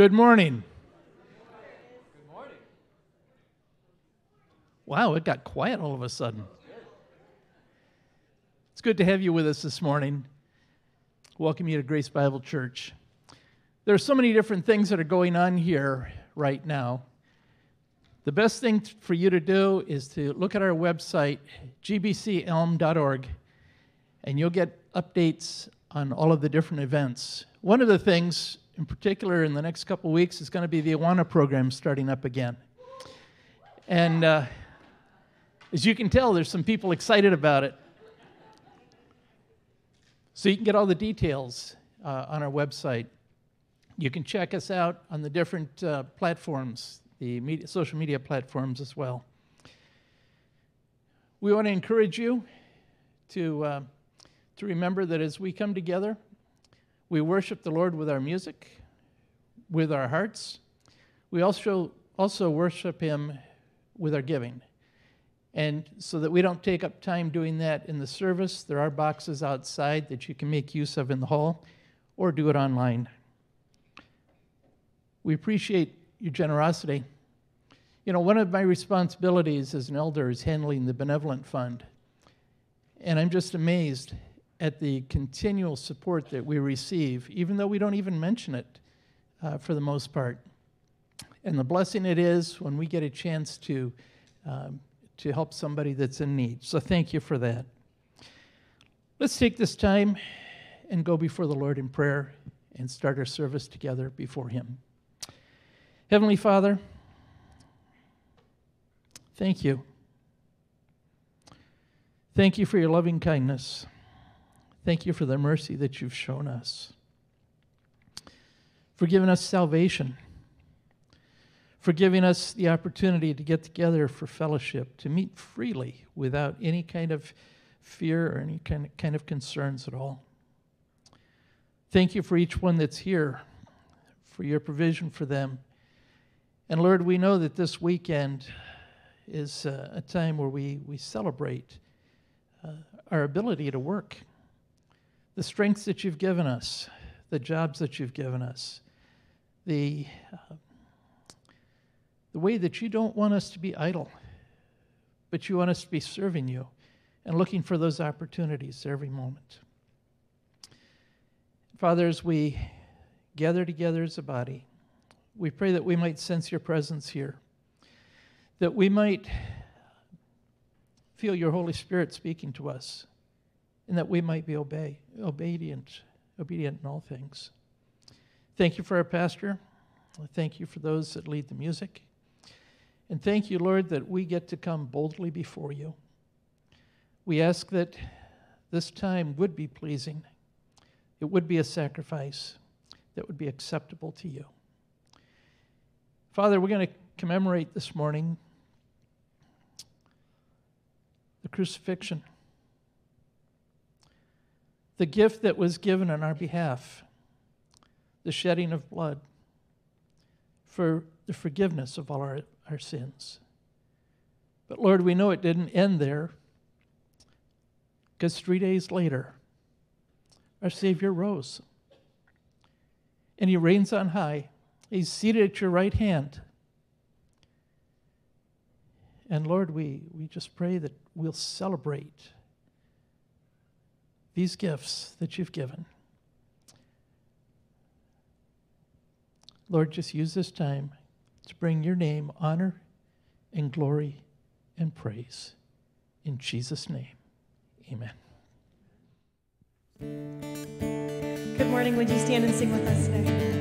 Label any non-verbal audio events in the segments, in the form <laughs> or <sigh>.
Good morning. Good morning. Wow, it got quiet all of a sudden. It's good to have you with us this morning. Welcome you to Grace Bible Church. There are so many different things that are going on here right now. The best thing for you to do is to look at our website, gbcelm.org, and you'll get updates on all of the different events. One of the things in particular in the next couple weeks is going to be the Awana program starting up again. And uh, as you can tell, there's some people excited about it. So you can get all the details uh, on our website. You can check us out on the different uh, platforms, the media, social media platforms as well. We want to encourage you to, uh, to remember that as we come together, we worship the Lord with our music, with our hearts. We also, also worship Him with our giving. And so that we don't take up time doing that in the service, there are boxes outside that you can make use of in the hall or do it online. We appreciate your generosity. You know, one of my responsibilities as an elder is handling the benevolent fund. And I'm just amazed at the continual support that we receive, even though we don't even mention it uh, for the most part. And the blessing it is when we get a chance to, um, to help somebody that's in need. So thank you for that. Let's take this time and go before the Lord in prayer and start our service together before Him. Heavenly Father, thank you. Thank you for your loving kindness. Thank you for the mercy that you've shown us, for giving us salvation, for giving us the opportunity to get together for fellowship, to meet freely without any kind of fear or any kind of, kind of concerns at all. Thank you for each one that's here, for your provision for them. And Lord, we know that this weekend is uh, a time where we, we celebrate uh, our ability to work the strengths that you've given us, the jobs that you've given us, the, uh, the way that you don't want us to be idle, but you want us to be serving you and looking for those opportunities every moment. Father, as we gather together as a body, we pray that we might sense your presence here, that we might feel your Holy Spirit speaking to us and that we might be obey, obedient, obedient in all things. Thank you for our pastor. Thank you for those that lead the music. And thank you, Lord, that we get to come boldly before you. We ask that this time would be pleasing, it would be a sacrifice that would be acceptable to you. Father, we're going to commemorate this morning the crucifixion the gift that was given on our behalf, the shedding of blood for the forgiveness of all our, our sins. But Lord, we know it didn't end there because three days later, our Savior rose and he reigns on high. He's seated at your right hand. And Lord, we, we just pray that we'll celebrate these gifts that you've given. Lord, just use this time to bring your name honor and glory and praise. In Jesus' name, amen. Good morning. Would you stand and sing with us today?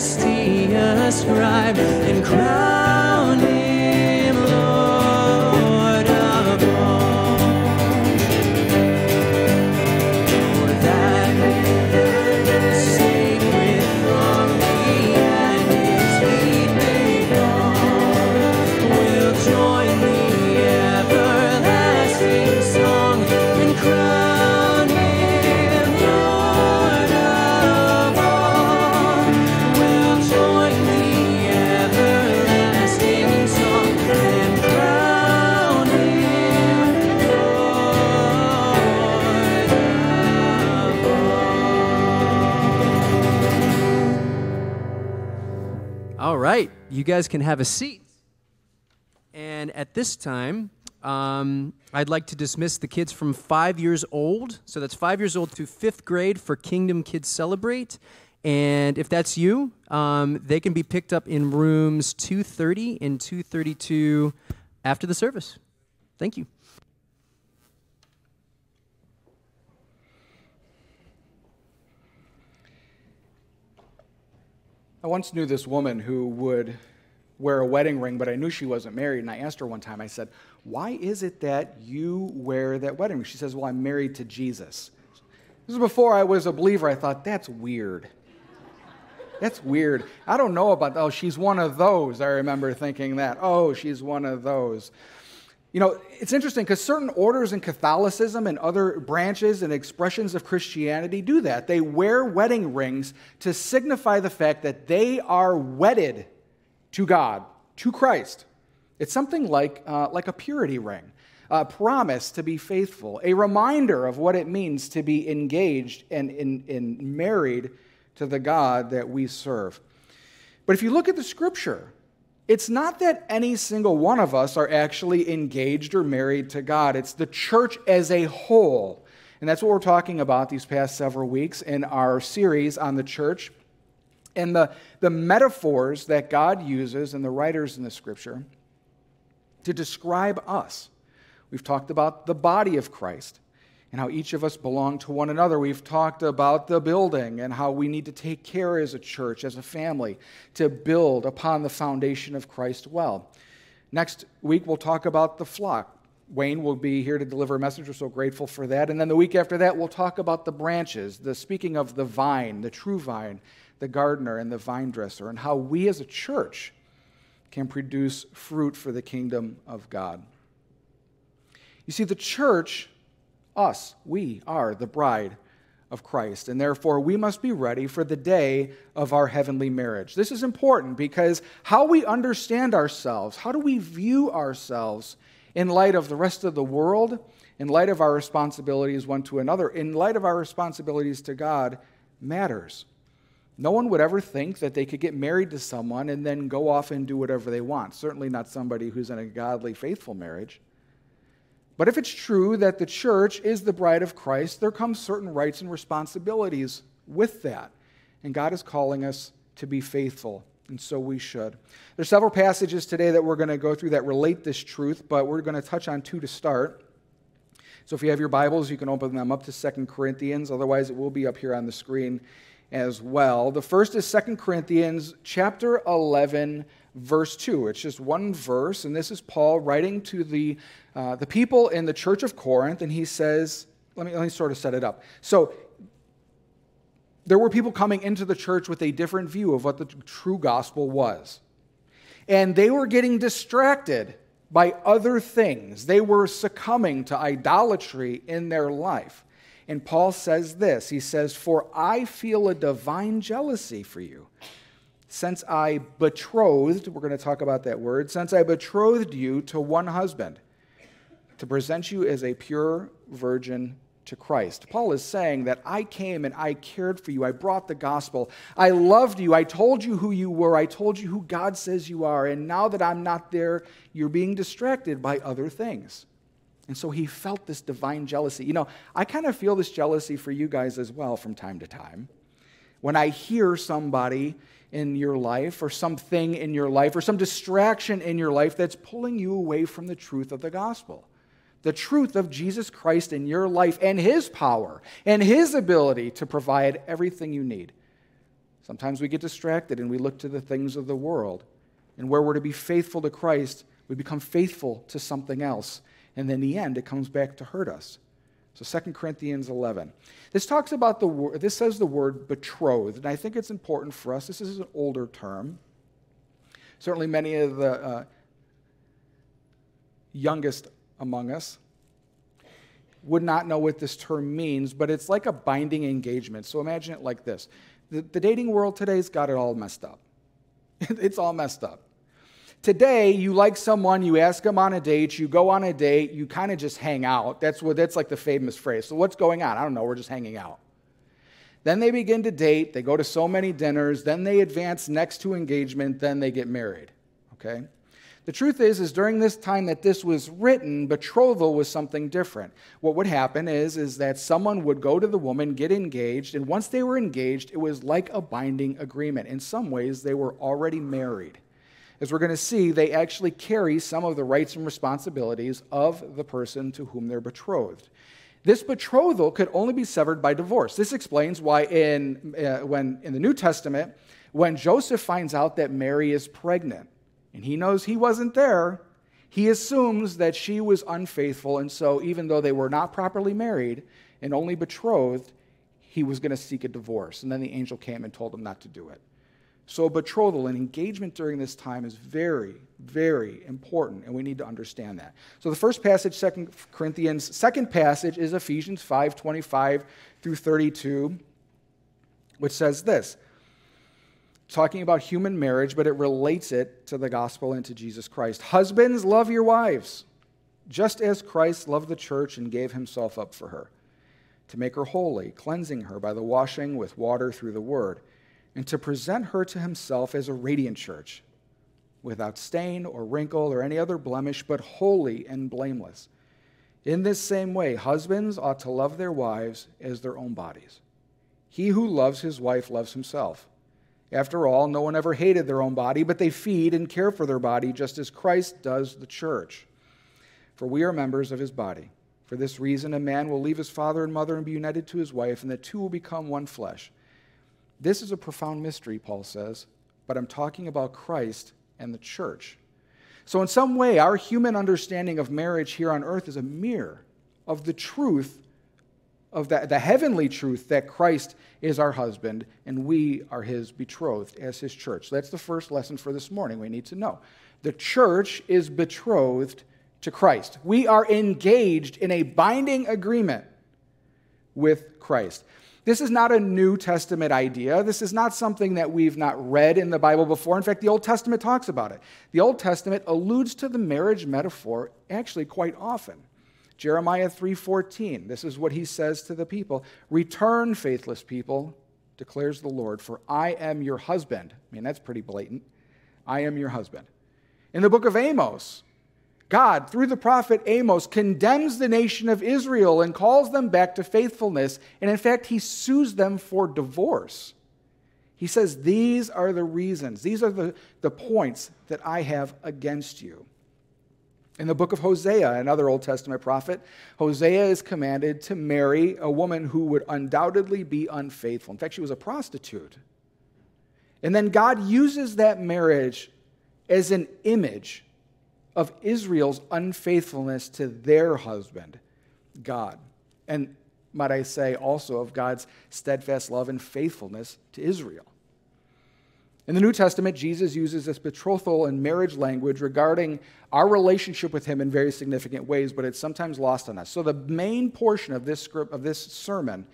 Majesty ascribe you guys can have a seat. And at this time, um, I'd like to dismiss the kids from five years old. So that's five years old to fifth grade for Kingdom Kids Celebrate. And if that's you, um, they can be picked up in rooms 230 and 232 after the service. Thank you. I once knew this woman who would wear a wedding ring, but I knew she wasn't married. And I asked her one time, I said, Why is it that you wear that wedding ring? She says, Well, I'm married to Jesus. This is before I was a believer. I thought, That's weird. That's weird. I don't know about, oh, she's one of those. I remember thinking that. Oh, she's one of those. You know, it's interesting because certain orders in Catholicism and other branches and expressions of Christianity do that. They wear wedding rings to signify the fact that they are wedded to God, to Christ. It's something like, uh, like a purity ring, a promise to be faithful, a reminder of what it means to be engaged and in, in married to the God that we serve. But if you look at the scripture, it's not that any single one of us are actually engaged or married to God. It's the church as a whole. And that's what we're talking about these past several weeks in our series on the church and the, the metaphors that God uses and the writers in the scripture to describe us. We've talked about the body of Christ and how each of us belong to one another. We've talked about the building and how we need to take care as a church, as a family, to build upon the foundation of Christ well. Next week, we'll talk about the flock. Wayne will be here to deliver a message. We're so grateful for that. And then the week after that, we'll talk about the branches, the speaking of the vine, the true vine, the gardener, and the vine dresser, and how we as a church can produce fruit for the kingdom of God. You see, the church us, we are the bride of Christ, and therefore we must be ready for the day of our heavenly marriage. This is important because how we understand ourselves, how do we view ourselves in light of the rest of the world, in light of our responsibilities one to another, in light of our responsibilities to God, matters. No one would ever think that they could get married to someone and then go off and do whatever they want. Certainly not somebody who's in a godly, faithful marriage. But if it's true that the church is the bride of Christ, there come certain rights and responsibilities with that. And God is calling us to be faithful, and so we should. There's several passages today that we're going to go through that relate this truth, but we're going to touch on two to start. So if you have your Bibles, you can open them up to Second Corinthians. Otherwise, it will be up here on the screen as well. The first is Second Corinthians chapter 11 verse 2. It's just one verse, and this is Paul writing to the, uh, the people in the church of Corinth, and he says, let me, let me sort of set it up. So, there were people coming into the church with a different view of what the true gospel was. And they were getting distracted by other things. They were succumbing to idolatry in their life. And Paul says this He says, For I feel a divine jealousy for you since I betrothed, we're going to talk about that word, since I betrothed you to one husband, to present you as a pure virgin to Christ. Paul is saying that I came and I cared for you. I brought the gospel. I loved you. I told you who you were. I told you who God says you are. And now that I'm not there, you're being distracted by other things. And so he felt this divine jealousy. You know, I kind of feel this jealousy for you guys as well from time to time. When I hear somebody in your life or something in your life or some distraction in your life that's pulling you away from the truth of the gospel the truth of Jesus Christ in your life and His power and His ability to provide everything you need. Sometimes we get distracted and we look to the things of the world. And where we're to be faithful to Christ, we become faithful to something else. And in the end, it comes back to hurt us. So 2 Corinthians 11. This talks about the word, this says the word betrothed. And I think it's important for us. This is an older term. Certainly, many of the uh, youngest among us would not know what this term means, but it's like a binding engagement. So imagine it like this the, the dating world today's got it all messed up. <laughs> it's all messed up. Today, you like someone, you ask them on a date, you go on a date, you kind of just hang out. That's what that's like the famous phrase. So what's going on? I don't know, we're just hanging out. Then they begin to date, they go to so many dinners, then they advance next to engagement, then they get married. Okay? The truth is, is during this time that this was written, betrothal was something different. What would happen is, is that someone would go to the woman, get engaged, and once they were engaged, it was like a binding agreement. In some ways, they were already married. As we're going to see, they actually carry some of the rights and responsibilities of the person to whom they're betrothed. This betrothal could only be severed by divorce. This explains why, in, uh, when, in the New Testament, when Joseph finds out that Mary is pregnant, and he knows he wasn't there, he assumes that she was unfaithful. And so, even though they were not properly married and only betrothed, he was going to seek a divorce. And then the angel came and told him not to do it. So, betrothal and engagement during this time is very, very important, and we need to understand that. So, the first passage, Second Corinthians, second passage is Ephesians 5 25 through 32, which says this talking about human marriage, but it relates it to the gospel and to Jesus Christ. Husbands, love your wives, just as Christ loved the church and gave himself up for her, to make her holy, cleansing her by the washing with water through the word, and to present her to himself as a radiant church, without stain or wrinkle or any other blemish, but holy and blameless. In this same way, husbands ought to love their wives as their own bodies. He who loves his wife loves himself. After all, no one ever hated their own body, but they feed and care for their body just as Christ does the church. For we are members of his body. For this reason, a man will leave his father and mother and be united to his wife, and the two will become one flesh. This is a profound mystery, Paul says, but I'm talking about Christ and the church. So, in some way, our human understanding of marriage here on earth is a mirror of the truth of the, the heavenly truth that Christ is our husband and we are his betrothed as his church. So that's the first lesson for this morning we need to know. The church is betrothed to Christ. We are engaged in a binding agreement with Christ. This is not a New Testament idea. This is not something that we've not read in the Bible before. In fact, the Old Testament talks about it. The Old Testament alludes to the marriage metaphor actually quite often. Jeremiah 3:14. This is what he says to the people, "Return, faithless people," declares the Lord, "for I am your husband." I mean, that's pretty blatant. I am your husband. In the book of Amos, God, through the prophet Amos, condemns the nation of Israel and calls them back to faithfulness. And in fact, he sues them for divorce. He says, These are the reasons, these are the, the points that I have against you. In the book of Hosea, another Old Testament prophet, Hosea is commanded to marry a woman who would undoubtedly be unfaithful. In fact, she was a prostitute. And then God uses that marriage as an image of Israel's unfaithfulness to their husband, God. And might I say also of God's steadfast love and faithfulness to Israel. In the New Testament, Jesus uses this betrothal and marriage language regarding our relationship with him in very significant ways, but it's sometimes lost on us. So the main portion of this script of this sermon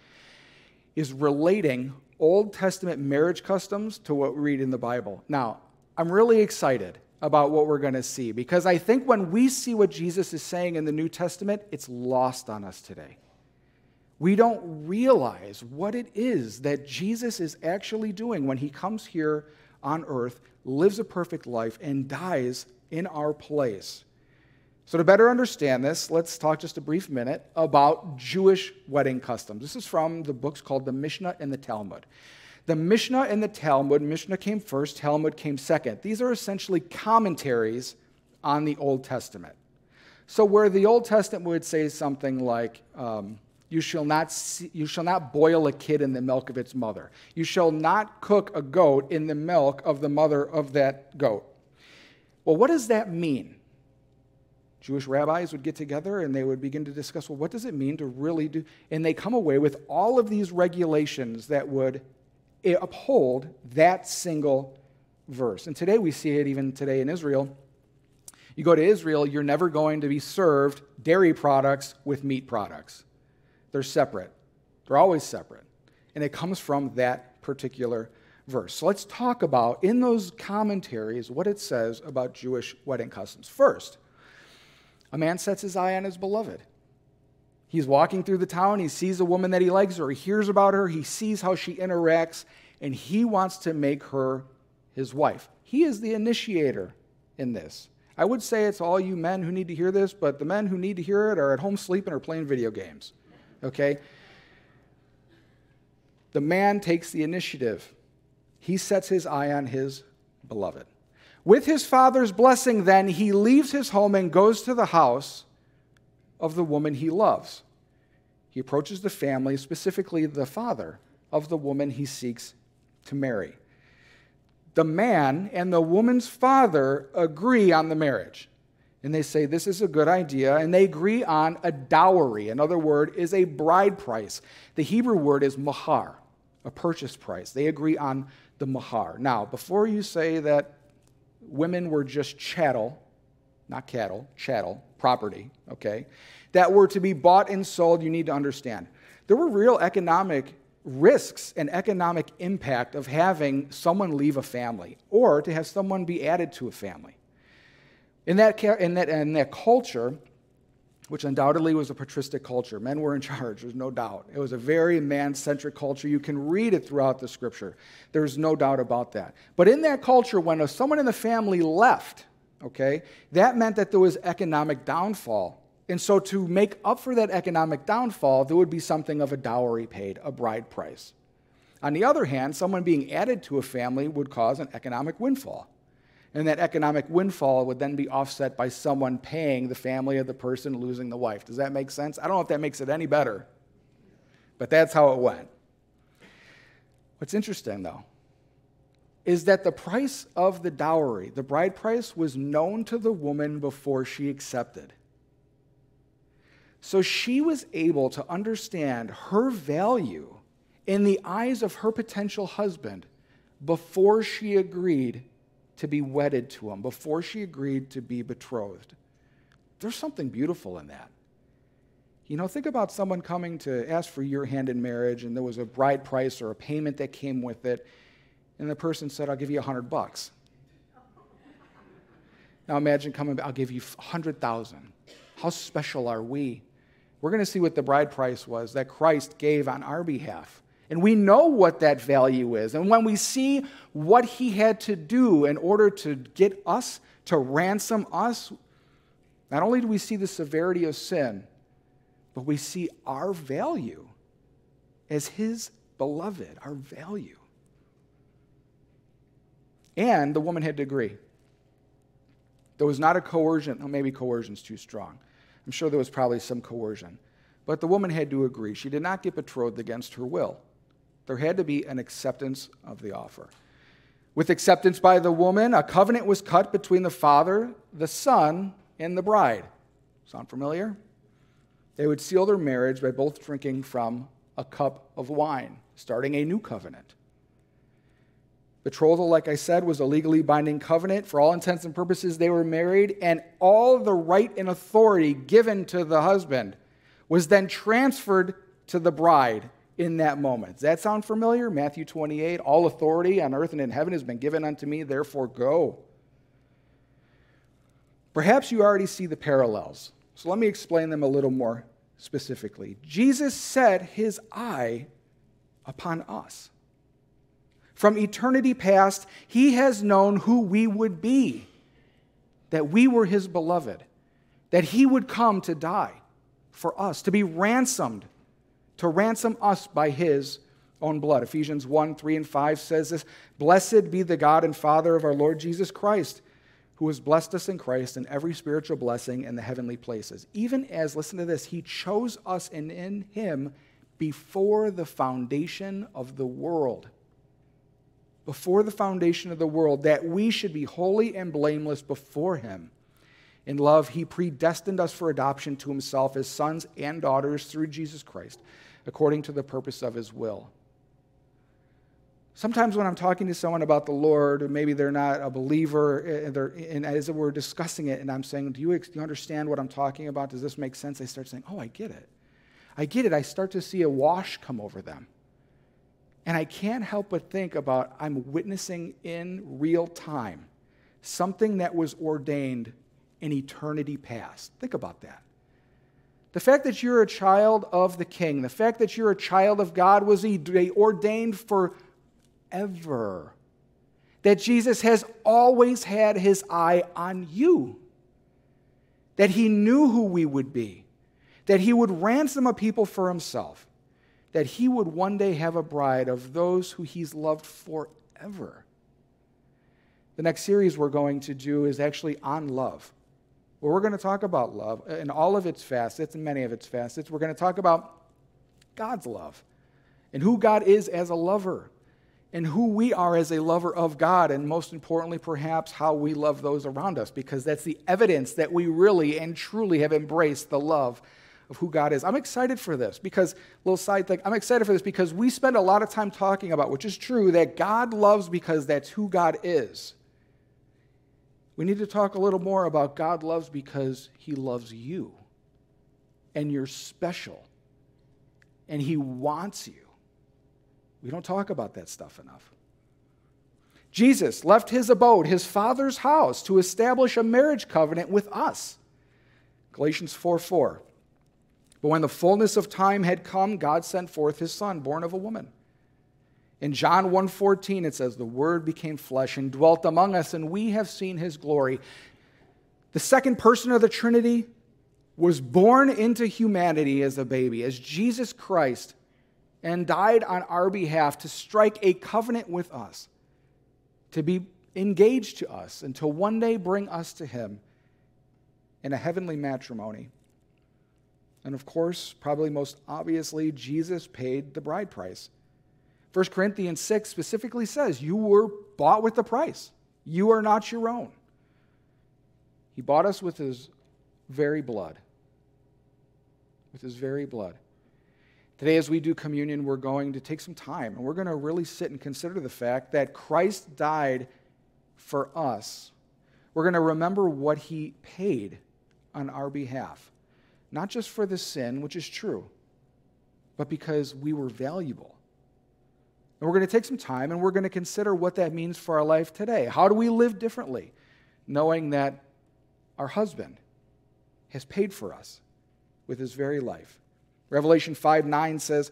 is relating Old Testament marriage customs to what we read in the Bible. Now, I'm really excited about what we're going to see because I think when we see what Jesus is saying in the New Testament, it's lost on us today. We don't realize what it is that Jesus is actually doing when he comes here on earth, lives a perfect life, and dies in our place. So, to better understand this, let's talk just a brief minute about Jewish wedding customs. This is from the books called the Mishnah and the Talmud. The Mishnah and the Talmud, Mishnah came first, Talmud came second. These are essentially commentaries on the Old Testament. So, where the Old Testament would say something like, um, you shall, not see, you shall not boil a kid in the milk of its mother. You shall not cook a goat in the milk of the mother of that goat. Well, what does that mean? Jewish rabbis would get together and they would begin to discuss, well, what does it mean to really do? And they come away with all of these regulations that would uphold that single verse. And today we see it even today in Israel. You go to Israel, you're never going to be served dairy products with meat products. They're separate. They're always separate. And it comes from that particular verse. So let's talk about, in those commentaries, what it says about Jewish wedding customs. First, a man sets his eye on his beloved. He's walking through the town, he sees a woman that he likes, or he hears about her, he sees how she interacts, and he wants to make her his wife. He is the initiator in this. I would say it's all you men who need to hear this, but the men who need to hear it are at home sleeping or playing video games okay? The man takes the initiative. He sets his eye on his beloved. With his father's blessing, then, he leaves his home and goes to the house of the woman he loves. He approaches the family, specifically the father of the woman he seeks to marry. The man and the woman's father agree on the marriage and they say this is a good idea, and they agree on a dowry. Another word is a bride price. The Hebrew word is mahar, a purchase price. They agree on the mahar. Now, before you say that women were just chattel, not cattle, chattel, property, okay, that were to be bought and sold, you need to understand. There were real economic risks and economic impact of having someone leave a family or to have someone be added to a family. In that, in that, in that culture, which undoubtedly was a patristic culture, men were in <laughs> charge, there's no doubt. It was a very man centric culture. You can read it throughout the scripture. There's no doubt about that. But in that culture, when someone in the family left, okay, that meant that there was economic downfall. And so, to make up for that economic downfall, there would be something of a dowry paid, a bride price. On the other hand, someone being added to a family would cause an economic windfall. And that economic windfall would then be offset by someone paying the family of the person losing the wife. Does that make sense? I don't know if that makes it any better, but that's how it went. What's interesting, though, is that the price of the dowry, the bride price, was known to the woman before she accepted. So she was able to understand her value in the eyes of her potential husband before she agreed to be wedded to him before she agreed to be betrothed. There's something beautiful in that. You know, think about someone coming to ask for your hand in marriage, and there was a bride price or a payment that came with it, and the person said, I'll give you a hundred bucks. Now imagine coming, back, I'll give you a hundred thousand. How special are we? We're going to see what the bride price was that Christ gave on our behalf. And we know what that value is. And when we see what he had to do in order to get us, to ransom us, not only do we see the severity of sin, but we see our value as his beloved, our value. And the woman had to agree. There was not a coercion, oh, maybe coercion's too strong. I'm sure there was probably some coercion. But the woman had to agree. She did not get betrothed against her will. There had to be an acceptance of the offer. With acceptance by the woman, a covenant was cut between the father, the son, and the bride. Sound familiar? They would seal their marriage by both drinking from a cup of wine, starting a new covenant. Betrothal, like I said, was a legally binding covenant. For all intents and purposes, they were married, and all the right and authority given to the husband was then transferred to the bride in that moment. Does that sound familiar? Matthew 28 All authority on earth and in heaven has been given unto me, therefore go. Perhaps you already see the parallels. So let me explain them a little more specifically. Jesus set his eye upon us. From eternity past, he has known who we would be, that we were his beloved, that he would come to die for us, to be ransomed, to ransom us by his own blood. Ephesians 1 3 and 5 says this Blessed be the God and Father of our Lord Jesus Christ, who has blessed us in Christ in every spiritual blessing in the heavenly places. Even as, listen to this, he chose us in, in him before the foundation of the world. Before the foundation of the world, that we should be holy and blameless before him. In love, he predestined us for adoption to himself as sons and daughters through Jesus Christ, according to the purpose of his will Sometimes when I'm talking to someone about the Lord, maybe they're not a believer, eh, and, and as we're discussing it, and I'm saying, do you, do you understand what I'm talking about? Does this make sense? They start saying, Oh, I get it. I get it. I start to see a wash come over them. And I can't help but think about I'm witnessing in real time something that was ordained in eternity past. Think about that. The fact that you're a child of the King, the fact that you're a child of God was ordained for forever. That Jesus has always had his eye on you. That he knew who we would be. That he would ransom a people for himself. That he would one day have a bride of those who he's loved forever. The next series we're going to do is actually on love. Well, we're going to talk about love uh, in all of its facets and many of its facets. We're going to talk about God's love and who God is as a lover and who we are as a lover of God, and most importantly, perhaps how we love those around us, because that's the evidence that we really and truly have embraced the love of who God is. I'm excited for this because, little side thing, I'm excited for this because we spend a lot of time talking about, which is true, that God loves because that's who God is. We need to talk a little more about God loves because he loves you and you're special and he wants you. We don't talk about that stuff enough. Jesus left his abode, his father's house, to establish a marriage covenant with us. Galatians 4 4. But when the fullness of time had come, God sent forth his son, born of a woman. In John 1:14 it says the word became flesh and dwelt among us and we have seen his glory. The second person of the Trinity was born into humanity as a baby as Jesus Christ and died on our behalf to strike a covenant with us, to be engaged to us, and to one day bring us to Him in a heavenly matrimony. And of course, probably most obviously, Jesus paid the bride price. 1 Corinthians 6 specifically says, You were bought with the price. You are not your own. He bought us with his very blood. With his very blood. Today, as we do communion, we're going to take some time and we're going to really sit and consider the fact that Christ died for us. We're going to remember what he paid on our behalf, not just for the sin, which is true, but because we were valuable. And we're going to take some time and we're going to consider what that means for our life today. How do we live differently, knowing that our husband has paid for us with his very life? Revelation 5 9 says,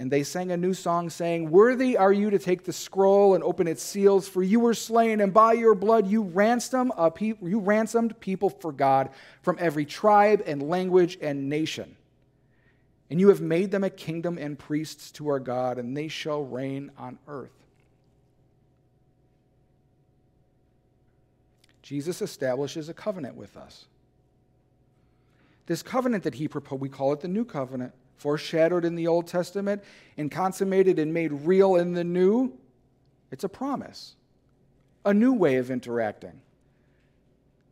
And they sang a new song, saying, Worthy are you to take the scroll and open its seals, for you were slain, and by your blood you ransomed, pe- you ransomed people for God from every tribe and language and nation. And you have made them a kingdom and priests to our God, and they shall reign on earth. Jesus establishes a covenant with us. This covenant that he proposed, we call it the new covenant, foreshadowed in the Old Testament and consummated and made real in the new. It's a promise, a new way of interacting.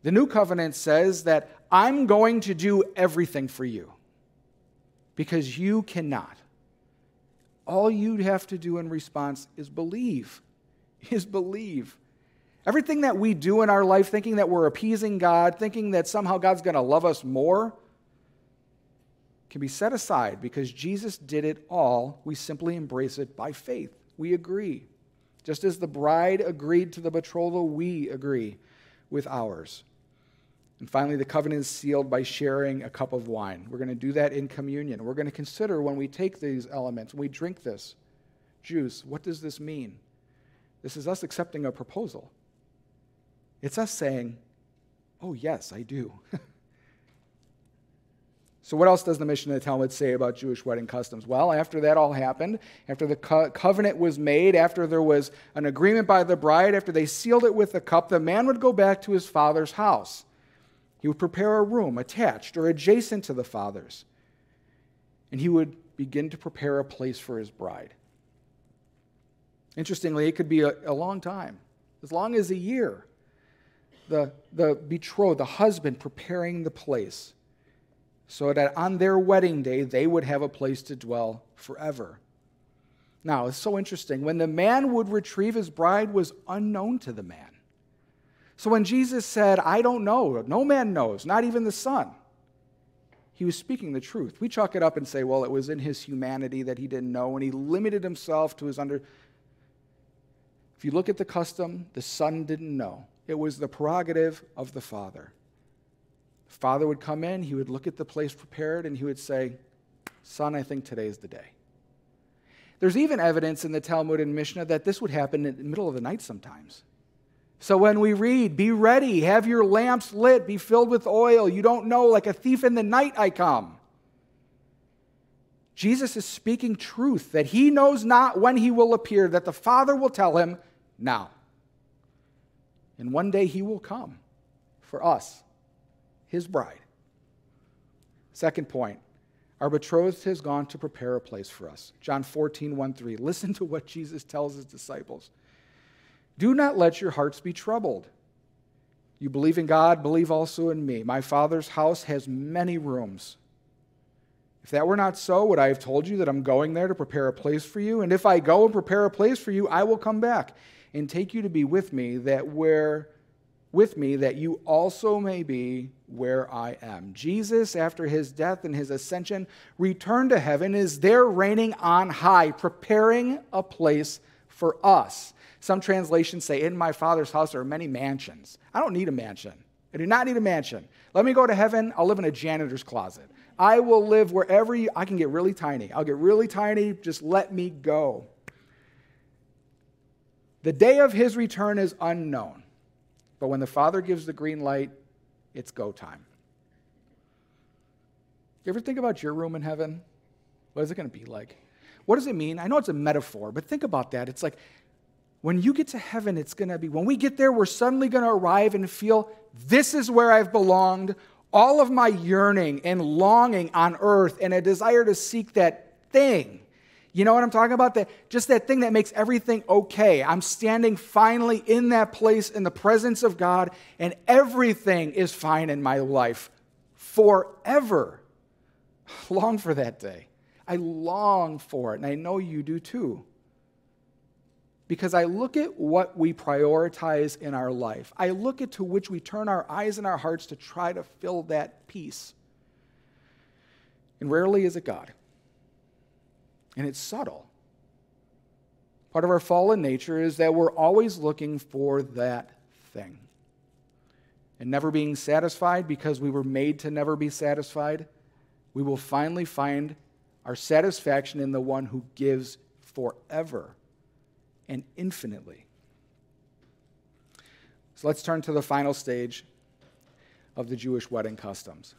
The new covenant says that I'm going to do everything for you because you cannot. All you have to do in response is believe. <laughs> Is believe. Everything that we do in our life, thinking that we're appeasing God, thinking that somehow God's going to love us more, can be set aside because Jesus did it all. We simply embrace it by faith. We agree. Just as the bride agreed to the betrothal, we agree with ours. And finally, the covenant is sealed by sharing a cup of wine. We're going to do that in communion. We're going to consider when we take these elements, when we drink this juice, what does this mean? This is us accepting a proposal. It's us saying, Oh, yes, I do. <laughs> so, what else does the Mishnah of the Talmud say about Jewish wedding customs? Well, after that all happened, after the co- covenant was made, after there was an agreement by the bride, after they sealed it with the cup, the man would go back to his father's house. He would prepare a room attached or adjacent to the father's, and he would begin to prepare a place for his bride. Interestingly, it could be a, a long time, as long as a year. The, the betrothed, the husband, preparing the place so that on their wedding day they would have a place to dwell forever. Now, it's so interesting. When the man would retrieve his bride was unknown to the man. So when Jesus said, I don't know, no man knows, not even the Son, he was speaking the truth. We chalk it up and say, well, it was in his humanity that he didn't know, and he limited himself to his under. If you look at the custom, the Son didn't know. It was the prerogative of the Father. The Father would come in, he would look at the place prepared, and he would say, Son, I think today is the day. There's even evidence in the Talmud and Mishnah that this would happen in the middle of the night sometimes. So when we read, be ready, have your lamps lit, be filled with oil, you don't know, like a thief in the night I come. Jesus is speaking truth that he knows not when he will appear, that the Father will tell him now. And one day he will come for us, his bride. Second point, our betrothed has gone to prepare a place for us. John 14, 1 3. <laughs> Listen to what Jesus tells his disciples. Do not let your hearts be troubled. You believe in God, believe also in me. My Father's house has many rooms. If that were not so, would I have told you that I'm going there to prepare a place for you? And if I go and prepare a place for you, I will come back and take you to be with me, that where with me that you also may be where I am. Jesus, after his death and his ascension, returned to heaven, is there reigning on high, preparing a place for us. Some translations say, In my Father's house are many mansions. I don't need a mansion. I do not need a mansion. Let me go to heaven. I'll live in a janitor's closet. I will live wherever you, I can get really tiny. I'll get really tiny. Just let me go. The day of his return is unknown. But when the Father gives the green light, it's go time. You ever think about your room in heaven? What is it going to be like? What does it mean? I know it's a metaphor, but think about that. It's like when you get to heaven, it's going to be, when we get there, we're suddenly going to arrive and feel this is where I've belonged. All of my yearning and longing on earth and a desire to seek that thing. You know what I'm talking about? That just that thing that makes everything okay. I'm standing finally in that place in the presence of God, and everything is fine in my life forever. Long for that day. I long for it, and I know you do too because I look at what we prioritize in our life. I look at to which we turn our eyes and our hearts to try to fill that peace. And rarely is it God. And it's subtle. Part of our fallen nature is that we're always looking for that thing. And never being satisfied because we were made to never be satisfied, we will finally find our satisfaction in the one who gives forever and infinitely. So let's turn to the final stage of the Jewish wedding customs.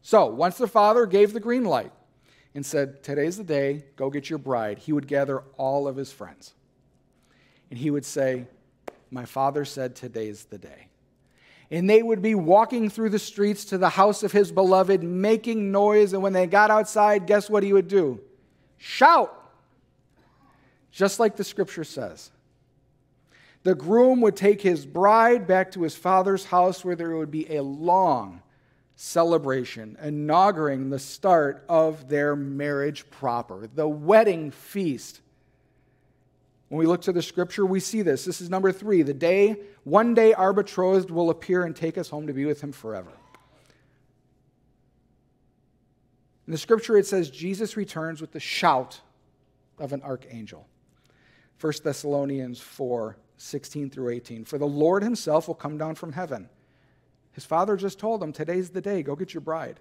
So, once the father gave the green light and said, Today's the day, go get your bride, he would gather all of his friends. And he would say, My father said, Today's the day. And they would be walking through the streets to the house of his beloved, making noise. And when they got outside, guess what he would do? Shout just like the scripture says. The groom would take his bride back to his father's house where there would be a long celebration, inaugurating the start of their marriage proper, the wedding feast. When we look to the scripture, we see this. This is number three. The day, one day our betrothed will appear and take us home to be with him forever. In the scripture, it says Jesus returns with the shout of an archangel. 1 Thessalonians 4 16 through 18. For the Lord himself will come down from heaven His father just told him, Today's the day, go get your bride.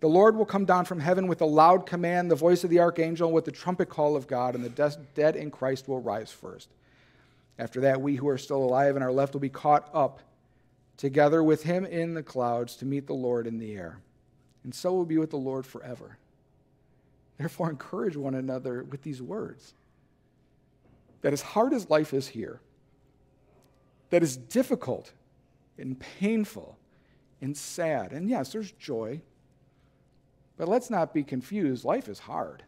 The Lord will come down from heaven with a loud command, the voice of the archangel, with the trumpet call of God, and the dead in Christ will rise first. After that, we who are still alive and are left will be caught up together with him in the clouds to meet the Lord in the air. And so will be with the Lord forever. Therefore, encourage one another with these words that as hard as life is here, that is difficult and painful and sad, and yes, there's joy, but let's not be confused. Life is hard.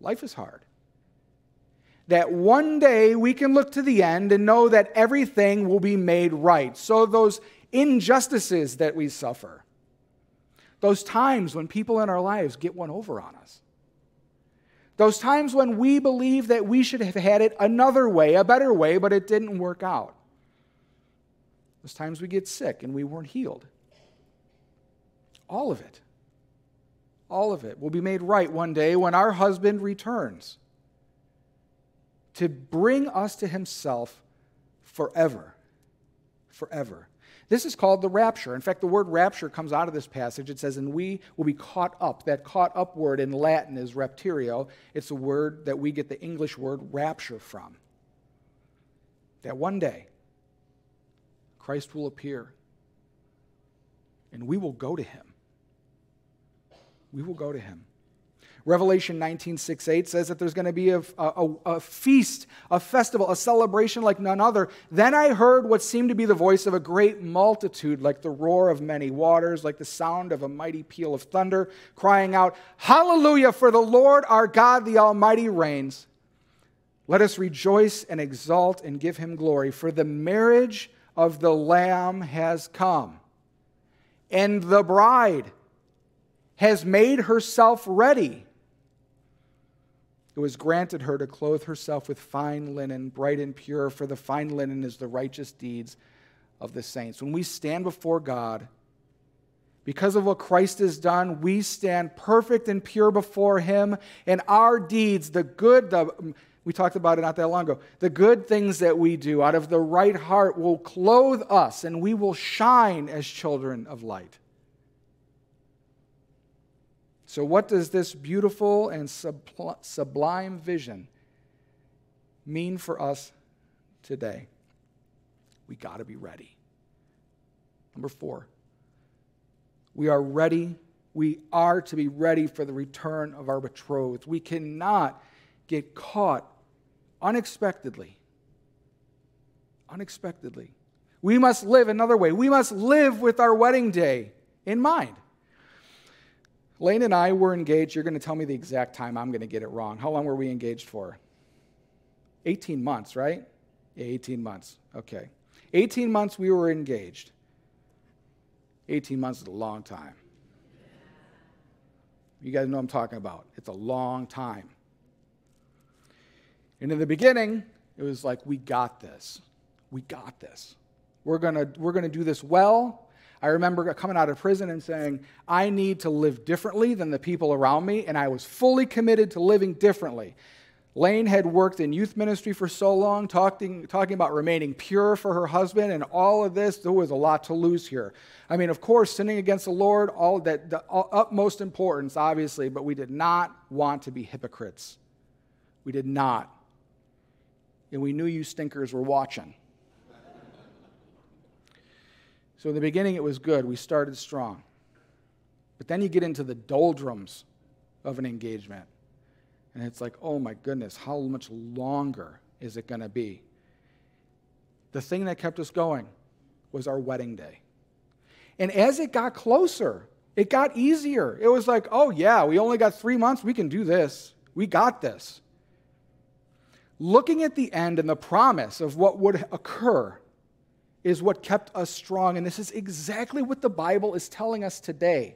Life is hard. That one day we can look to the end and know that everything will be made right. So, those injustices that we suffer, those times when people in our lives get one over on us, those times when we believe that we should have had it another way, a better way, but it didn't work out. Those times we get sick and we weren't healed. All of it. All of it will be made right one day when our husband returns to bring us to himself forever. Forever. This is called the rapture. In fact, the word rapture comes out of this passage. It says, and we will be caught up. That caught up word in Latin is raptio. It's a word that we get the English word rapture from. That one day, Christ will appear and we will go to him. We will go to him. Revelation 19, 6, 8 says that there's going to be a, a, a, feast, a festival, a celebration like none other. Then I heard what seemed to be the voice of a great multitude, like the roar of many waters, like the sound of a mighty peal of thunder, crying out, Hallelujah, for the Lord our God, the Almighty, reigns. Let us rejoice and exult and give him glory, for the marriage of the Lamb has come, and the bride has made herself ready. It was granted her to clothe herself with fine linen, bright and pure, for the fine linen is the righteous deeds of the saints. When we stand before God, because of what Christ has done, we stand perfect and pure before Him, and our deeds, the good, the, we talked about it not that long ago, the good things that we do out of the right heart will clothe us, and we will shine as children of light. So, what does this beautiful and sublime vision mean for us today? We got to be ready. Number four, we are ready. We are to be ready for the return of our betrothed. We cannot get caught unexpectedly. Unexpectedly. We must live another way. We must live with our wedding day in mind. Lane and I were engaged. You're going to tell me the exact time. I'm going to get it wrong. How long were we engaged for? 18 months, right? Yeah, 18 months. Okay. 18 months we were engaged. 18 months is a long time. You guys know I'm talking about. It's a long time. And in the beginning, it was like, we got this. We got this. We're going to we're going to do this well. I remember coming out of prison and saying, I need to live differently than the people around me, and I was fully committed to living differently. Lane had worked in youth ministry for so long, talking, talking about remaining pure for her husband, and all of this, there was a lot to lose here. I mean, of course, sinning against the Lord, all that the utmost importance, obviously, but we did not want to be hypocrites. We did not. And we knew you stinkers were watching. So in the beginning, it was good. We started strong. But then you get into the doldrums of an engagement. And it's like, oh my goodness, how much longer is it going to be? The thing that kept us going was our wedding day. And as it got closer, it got easier. It was like, oh yeah, we only got three months. We can do this. We got this. Looking at the end and the promise of what would occur is what kept us strong. And this is exactly what the Bible is telling us today.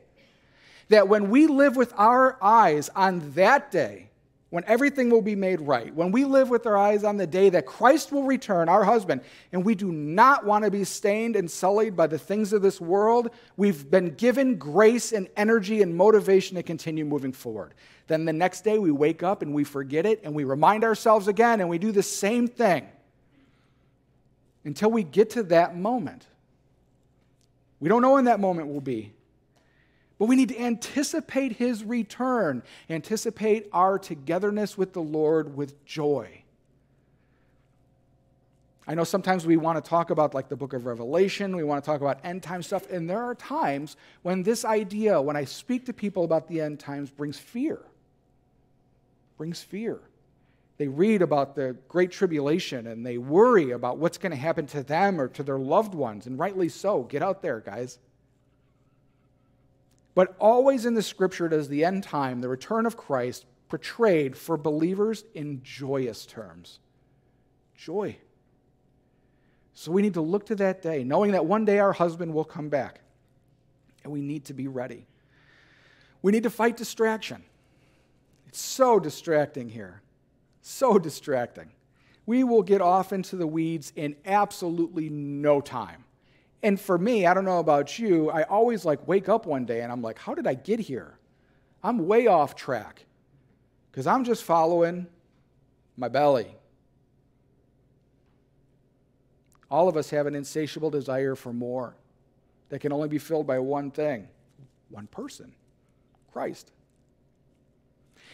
That when we live with our eyes on that day, when everything will be made right, when we live with our eyes on the day that Christ will return, our husband, and we do not want to be stained and sullied by the things of this world, we've been given grace and energy and motivation to continue moving forward. Then the next day we wake up and we forget it and we remind ourselves again and we do the same thing until we get to that moment. We don't know when that moment will be. But we need to anticipate his return, anticipate our togetherness with the Lord with joy. I know sometimes we want to talk about like the book of Revelation, we want to talk about end time stuff, and there are times when this idea, when I speak to people about the end times, brings fear. Brings fear. They read about the great tribulation and they worry about what's going to happen to them or to their loved ones, and rightly so. Get out there, guys. But always in the scripture does the end time, the return of Christ, portrayed for believers in joyous terms. Joy. So we need to look to that day, knowing that one day our husband will come back. And we need to be ready. We need to fight distraction. It's so distracting here. So distracting. We will get off into the weeds in absolutely no time. And for me, I don't know about you, I always like wake up one day and I'm like, how did I get here? I'm way off track because I'm just following my belly. All of us have an insatiable desire for more that can only be filled by one thing one person Christ.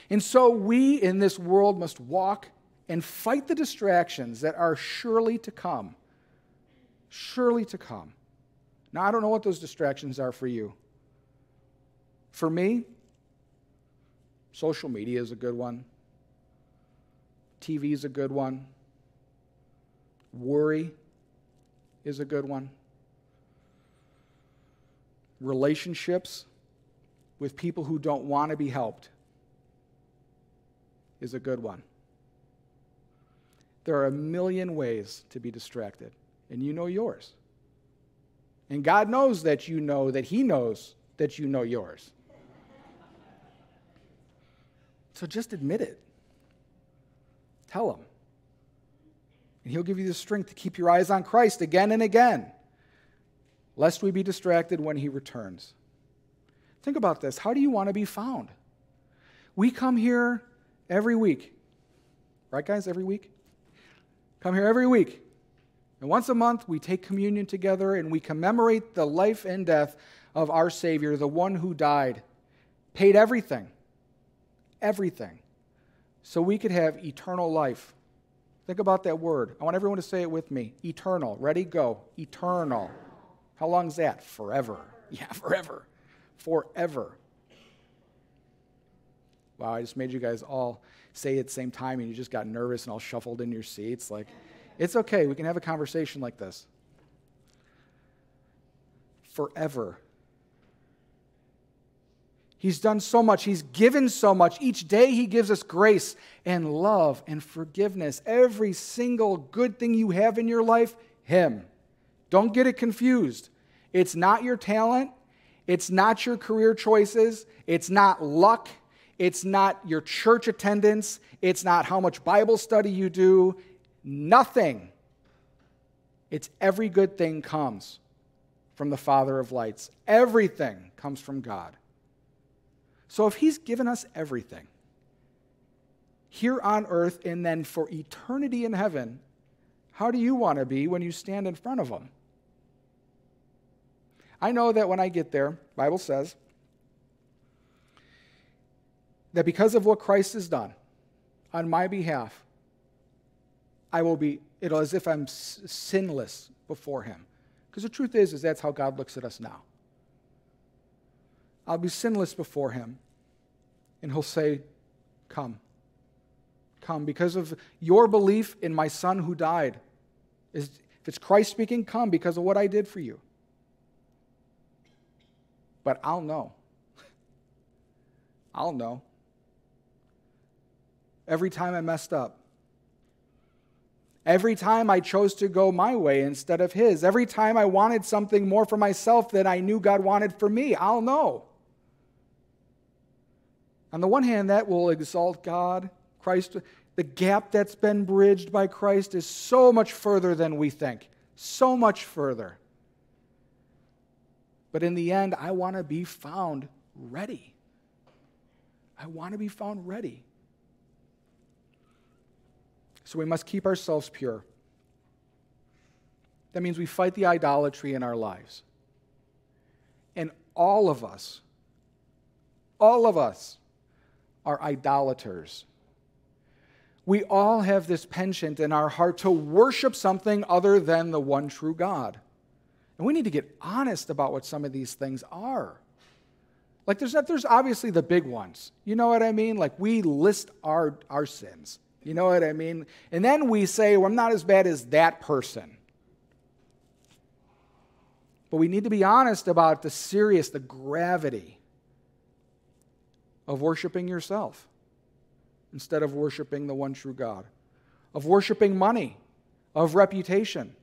And so we in this world must walk and fight the distractions that are surely to come. Surely to come. Now, I don't know what those distractions are for you. For me, social media is a good one, TV is a good one, worry is a good one, relationships with people who don't want to be helped is a good one. There are a million ways to be distracted, and you know yours. And God knows that you know that He knows that you know yours. So just admit it. Tell Him. And He'll give you the strength to keep your eyes on Christ again and again, lest we be distracted when He returns. Think about this. How do you want to be found? We come here every week. Right, guys? Every week? Come here every week. And once a month, we take communion together and we commemorate the life and death of our Savior, the one who died, paid everything, everything, so we could have eternal life. Think about that word. I want everyone to say it with me eternal. Ready? Go. Eternal. How long is that? Forever. <laughs> Yeah, forever. Forever. Wow, I just made you guys all say it at the same time and you just got nervous and all shuffled in your seats. Like, it's okay. We can have a conversation like this. Forever. He's done so much. He's given so much. Each day, He gives us grace and love and forgiveness. Every single good thing you have in your life, Him. Don't get it confused. It's not your talent, it's not your career choices, it's not luck, it's not your church attendance, it's not how much Bible study you do, Nothing. It's every good thing comes from the Father of lights. Everything comes from God. So if He's given us everything here on earth and then for eternity in heaven, how do you want to be when you stand in front of Him? I know that when I get there, Bible says that because of what Christ has done on my behalf, I will be, it'll as if I'm sinless before him. Because the truth is, is that's how God looks at us now. I'll be sinless before him. And he'll say, Come. Come. Because of your belief in my son who died. Is, if it's Christ speaking, come because of what I did for you. But I'll know. <laughs> I'll know. Every time I messed up, Every time I chose to go my way instead of His, every time I wanted something more for myself than I knew God wanted for me, I'll know. On the one hand, that will exalt God, Christ. The gap that's been bridged by Christ is so much further than we think, so much further. But in the end, I want to be found ready. I want to be found ready. So we must keep ourselves pure. That means we fight the idolatry in our lives. And all of us, all of us are idolaters. We all have this penchant in our heart to worship something other than the one true God. And we need to get honest about what some of these things are. Like there's not, there's obviously the big ones. You know what I mean? Like we list our our sins. You know what I mean? And then we say, well, I'm not as bad as that person. But we need to be honest about the serious, the gravity of worshiping yourself instead of worshiping the one true God, of worshiping money, of reputation.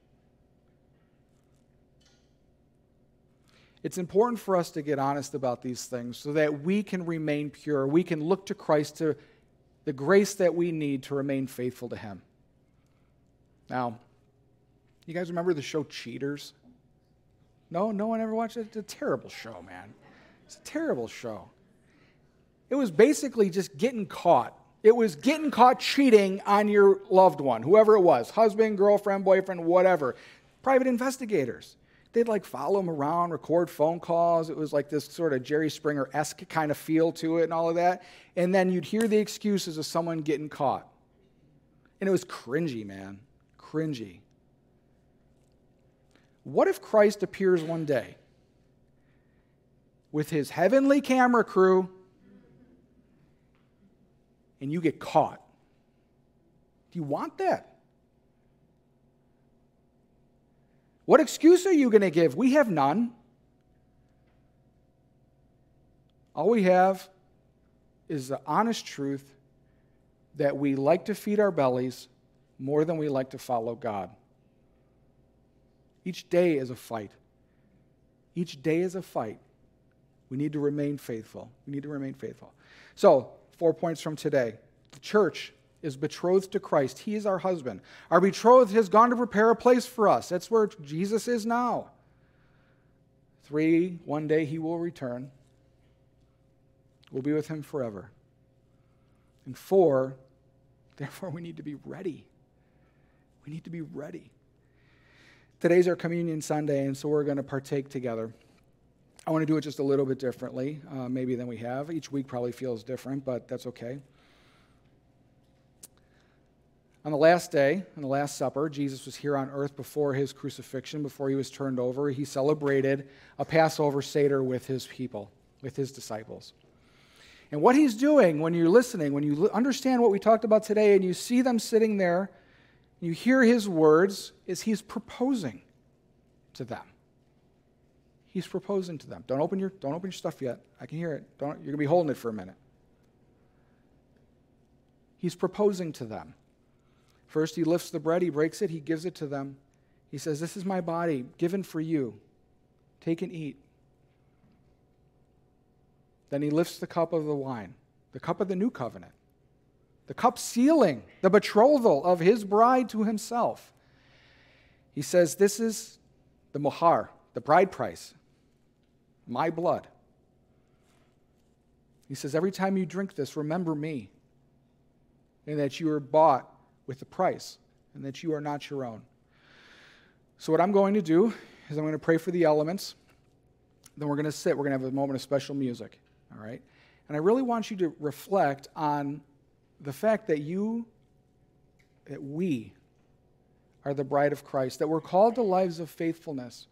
It's important for us to get honest about these things so that we can remain pure. We can look to Christ to the grace that we need to remain faithful to Him. Now, you guys remember the show Cheaters? No, no one ever watched it? It's a terrible show, man. It's a terrible show. It was basically just getting caught. It was getting caught cheating on your loved one, whoever it was husband, girlfriend, boyfriend, whatever. Private investigators. They'd like follow him around, record phone calls. It was like this sort of Jerry Springer esque kind of feel to it and all of that. And then you'd hear the excuses of someone getting caught. And it was cringy, man. Cringy. What if Christ appears one day with his heavenly camera crew and you get caught? Do you want that? What excuse are you going to give? We have none. All we have is the honest truth that we like to feed our bellies more than we like to follow God. Each day is a fight. Each day is a fight. We need to remain faithful. We need to remain faithful. So, four points from today. The church is betrothed to Christ. He is our husband. Our betrothed has gone to prepare a place for us. That's where Jesus is now. Three, one day he will return. We'll be with him forever. And four, <laughs> therefore, we need to be ready. We need to be ready. Today's our Communion Sunday, and so we're going to partake together. I want to do it just a little bit differently, uh, maybe than we have. Each week probably feels different, but that's okay. On the last day, on the Last Supper, Jesus was here on earth before his crucifixion, before he was turned over. He celebrated a Passover Seder with his people, with his disciples. And what he's doing when you're listening, when you understand what we talked about today, and you see them sitting there you hear his words is he's proposing to them. He's proposing to them. Don't open your, don't open your stuff yet. I can hear it. Don't, you're going to be holding it for a minute. He's proposing to them. First, he lifts the bread, he breaks it, he gives it to them. He says, This is my body given for you. Take and eat. Then he lifts the cup of the wine, the cup of the new covenant the cup sealing the betrothal of his bride to himself. He says, This is the mohar, the bride price, my blood. He says, Every time you drink this, remember me, and that you are bought with a price, and that you are not your own. So, what I'm going to do is I'm going to pray for the elements. Then we're going to sit. We're going to have a moment of special music. All right? And I really want you to reflect on the fact that you, that we are the bride of Christ, that we're called to lives of faithfulness,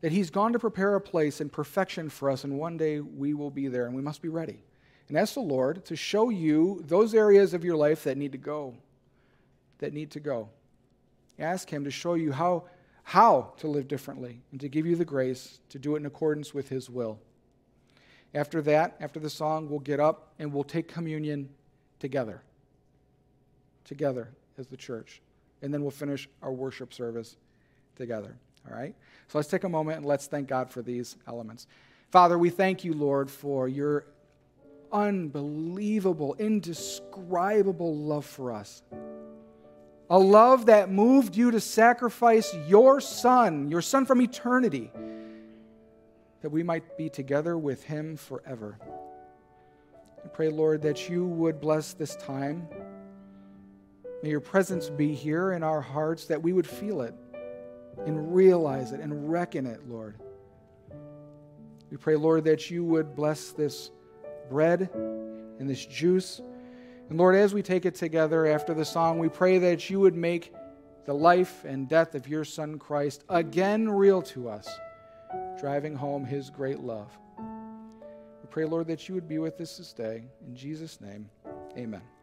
that He's gone to prepare a place in perfection for us, and one day we will be there, and we must be ready. And ask the Lord to show you those areas of your life that need to go, that need to go. Ask Him to show you how, how to live differently and to give you the grace to do it in accordance with His will. After that, after the song, we'll get up and we'll take communion together. Together as the church. And then we'll finish our worship service together. All right? So let's take a moment and let's thank God for these elements. Father, we thank you, Lord, for your unbelievable, indescribable love for us. A love that moved you to sacrifice your son, your son from eternity, that we might be together with him forever. I pray, Lord, that you would bless this time. May your presence be here in our hearts, that we would feel it and realize it and reckon it, Lord. We pray, Lord, that you would bless this bread and this juice. And Lord, as we take it together after the song, we pray that you would make the life and death of your Son Christ again real to us, driving home his great love. We pray, Lord, that you would be with us this day. In Jesus' name, amen.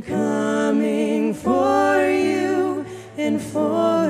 Coming for you and for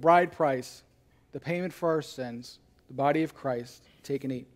bride price, the payment for our sins, the body of Christ. Take and eat.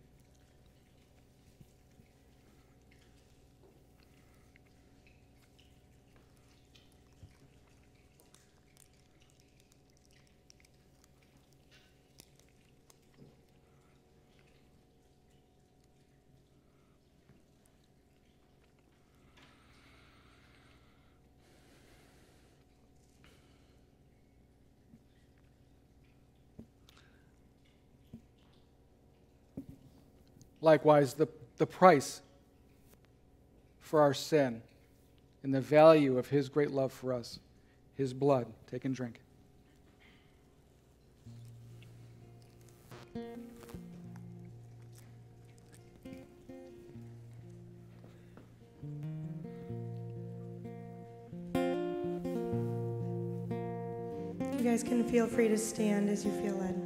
likewise the, the price for our sin and the value of his great love for us, his blood. Take and drink. You guys can feel free to stand as you feel led.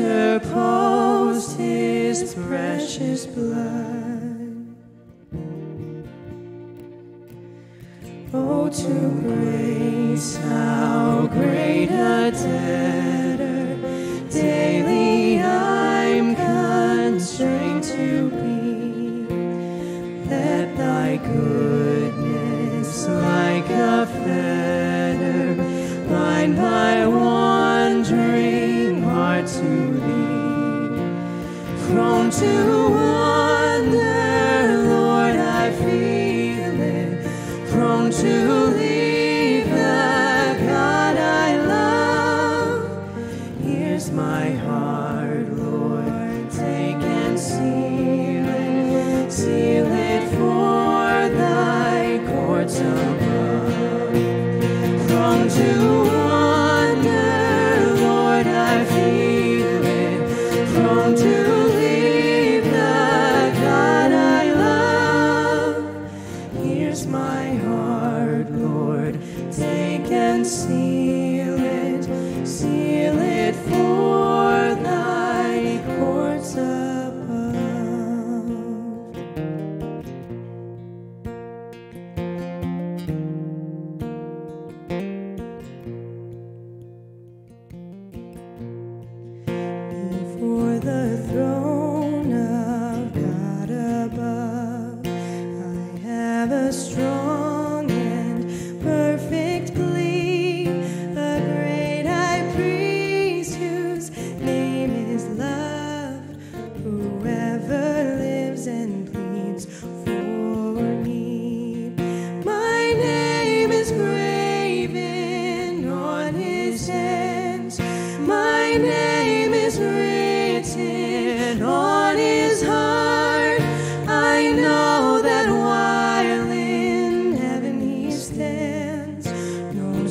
interposed his precious blood. Oh, to grace, how great a debt.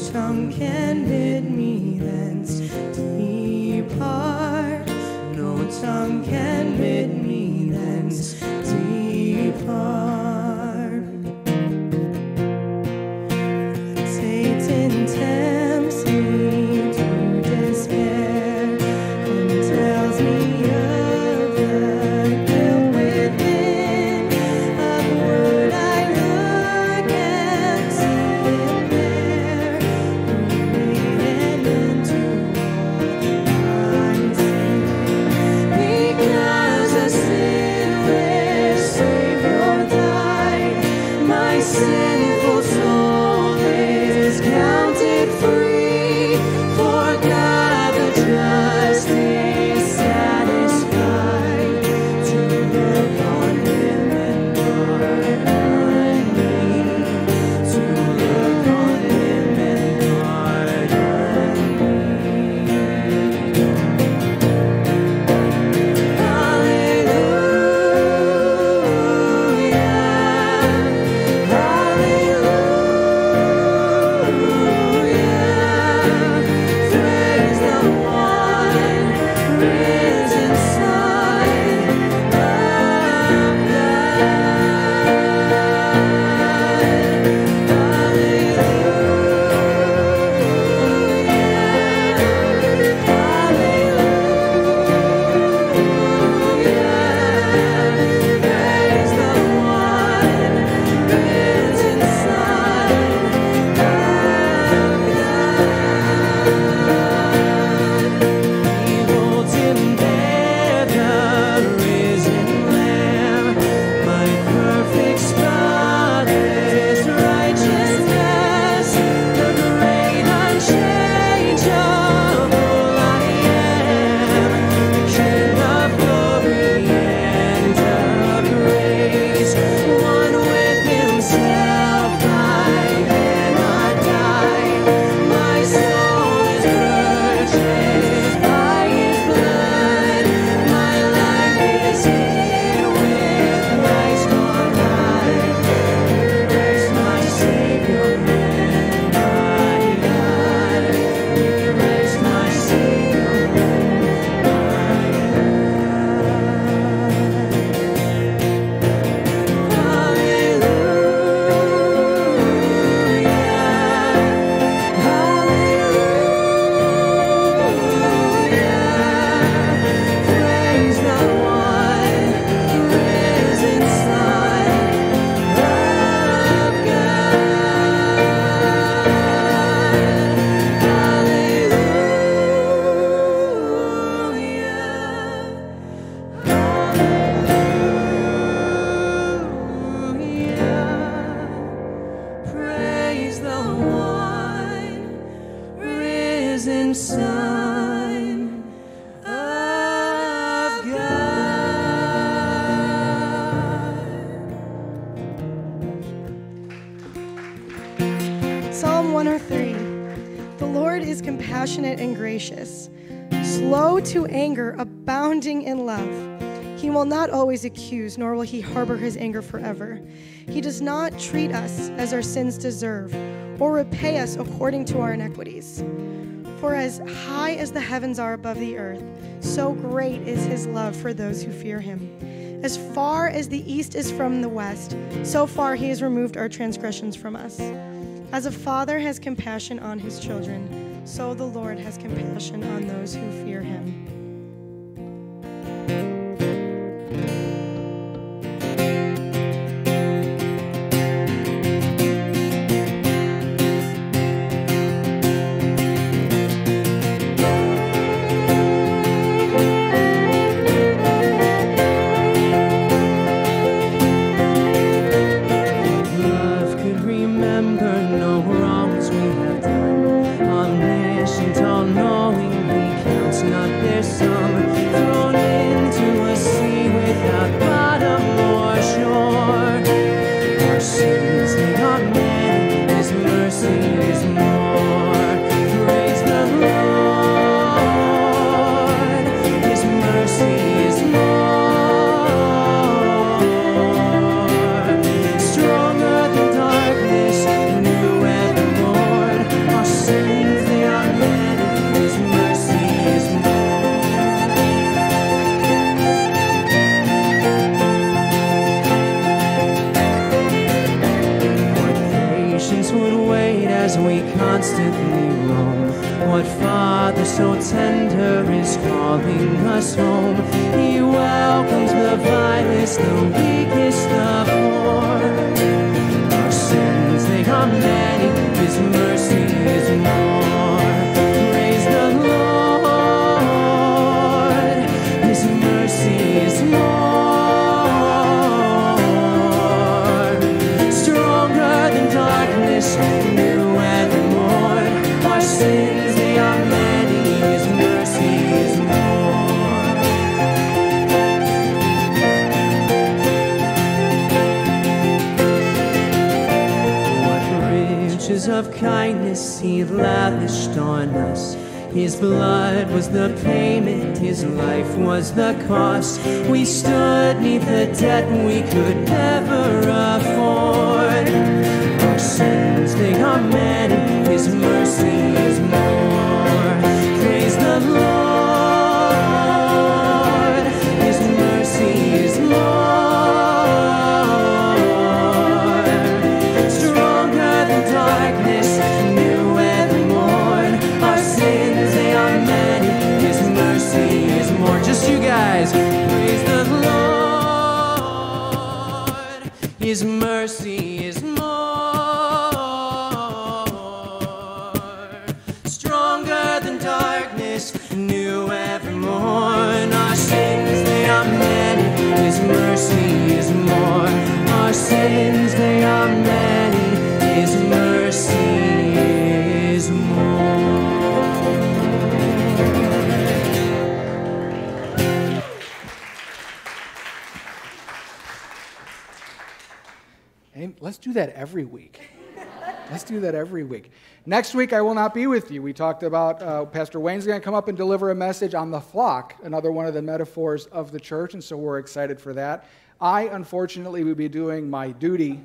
some can bid me thence depart. No tongue can bid. always accuse, nor will he harbor his anger forever. He does not treat us as our sins deserve, or repay us according to our iniquities. For as high as the heavens are above the earth, so great is his love for those who fear him. As far as the east is from the west, so far he has removed our transgressions from us. As a father has compassion on his children, so the Lord has compassion on those who fear him. Kindness he lavished on us. His blood was the payment, His life was the cost. We stood neath the debt we could never afford. Our sins, they are many, His mercy sins, they are many, His mercy is more. Hey, let's do that every week. Let's do that every week. Next week, I will not be with you. We talked about uh, Pastor Wayne's going to come up and deliver a message on the flock, another one of the metaphors of the church, and so we're excited for that. I, unfortunately, will be doing my duty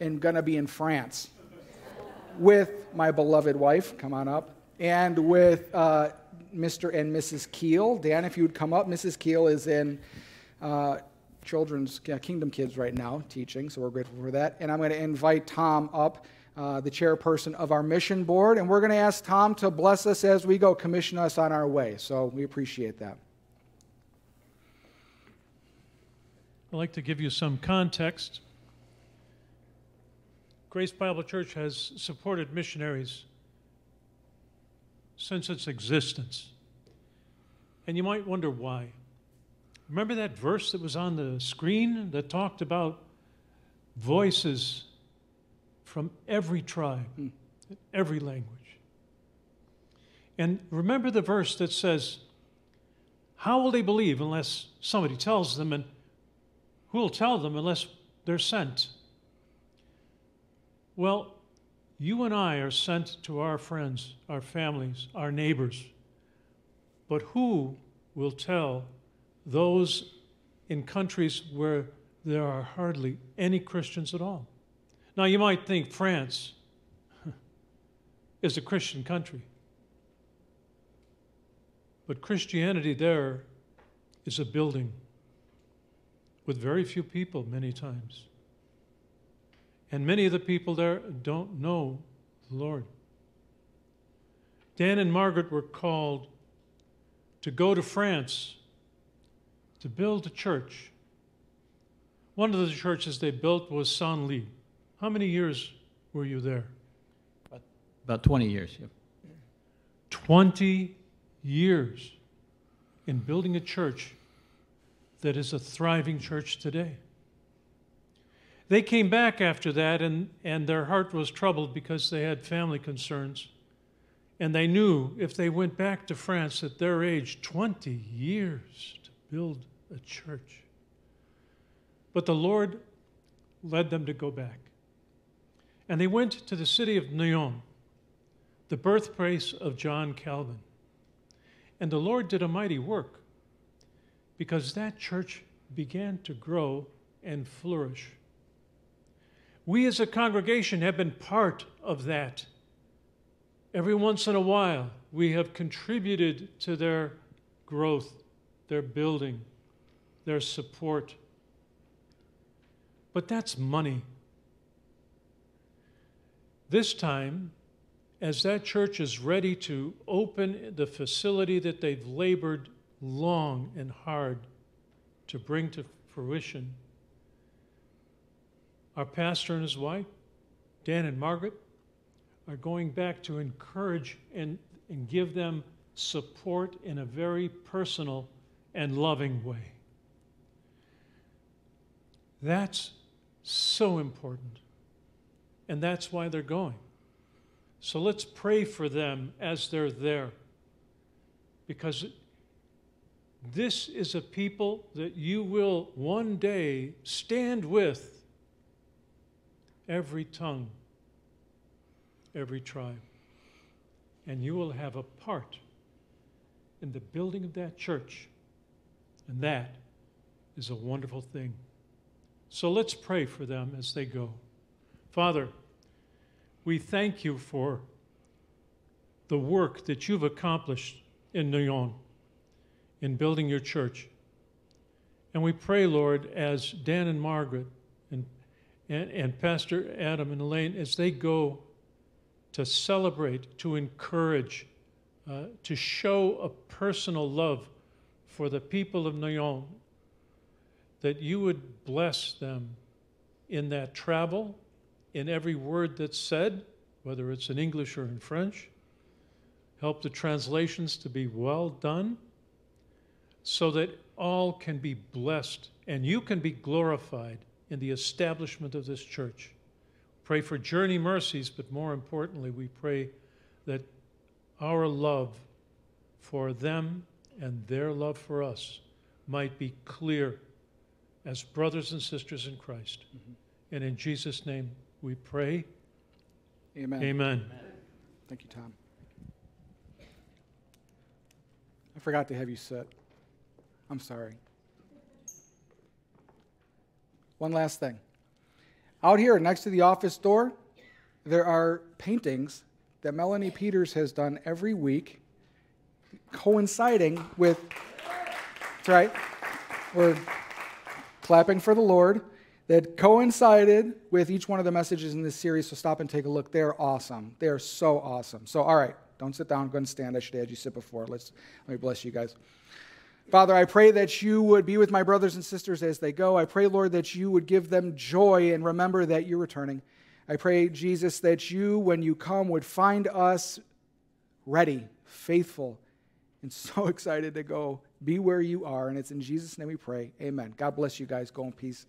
and going to be in France with my beloved wife. Come on up. And with uh, Mr. and Mrs. Keel. Dan, if you would come up. Mrs. Keel is in uh, children's Kingdom Kids right now teaching, so we're grateful for that. And I'm going to invite Tom up, uh, the chairperson of our mission board, and we're going to ask Tom to bless us as we go, commission us on our way. So we appreciate that. I'd like to give you some context. Grace Bible Church has supported missionaries since its existence. And you might wonder why. Remember that verse that was on the screen that talked about voices from every tribe, hmm. every language? And remember the verse that says, How will they believe unless somebody tells them? And who will tell them unless they're sent? Well, you and I are sent to our friends, our families, our neighbors. But who will tell those in countries where there are hardly any Christians at all? Now, you might think France <laughs> is a Christian country. But Christianity there is a building with very few people many times. And many of the people there don't know the Lord. Dan and Margaret were called to go to France to build a church. One of the churches they built was Senlis. How many years were you there? About 20 years. Yep. 20 years in building a church that is a thriving church today. They came back after that, and, and their heart was troubled because they had family concerns. And they knew if they went back to France at their age, 20 years to build a church. But the Lord led them to go back. And they went to the city of Noyon, the birthplace of John Calvin. And the Lord did a mighty work because that church began to grow and flourish. We as a congregation have been part of that. Every once in a while, we have contributed to their growth, their building, their support. But that's money. This time, as that church is ready to open the facility that they've labored long and hard to bring to fruition, our pastor and his wife, Dan and Margaret, are going back to encourage and, and give them support in a very personal and loving way. That's so important. And that's why they're going. So let's pray for them as they're there. Because this is a people that you will one day stand with every tongue. every tribe. And you will have a part in the building of that church. And that is a wonderful thing. So let's pray for them as they go. Father, we thank you for the work that you've accomplished in Noyon in building your church. And we pray, Lord, as Dan and Margaret and, and, and Pastor Adam and Elaine, as they go to celebrate, to encourage, uh, to show a personal love for the people of Noyon, that you would bless them in that travel, in every word that's said, whether it's in English or in French. Help the translations to be well done so that all can be blessed and you can be glorified in the establishment of this church. Pray for journey mercies, but more importantly, we pray that our love for them and their love for us might be clear as brothers and sisters in Christ. Mm-hmm. And in Jesus' name we pray. Amen. Amen. Thank you, Tom. I forgot to have you sit. I'm sorry. One last thing. Out here next to the office door, there are paintings that Melanie Peters has done every week, coinciding with. That's right. We're clapping for the Lord. That coincided with each one of the messages in this series, so stop and take a look. They're awesome. They're so awesome. So, all right, don't sit down. Go and stand. I should have had you sit before. Let's let me bless you guys. Father, I pray that you would be with my brothers and sisters as they go. I pray, Lord, that you would give them joy and remember that you're returning. I pray, Jesus, that you, when you come, would find us ready, faithful, and <laughs> so excited to go be where you are. And it's in Jesus' name we pray. Amen. God bless you guys. Go in peace.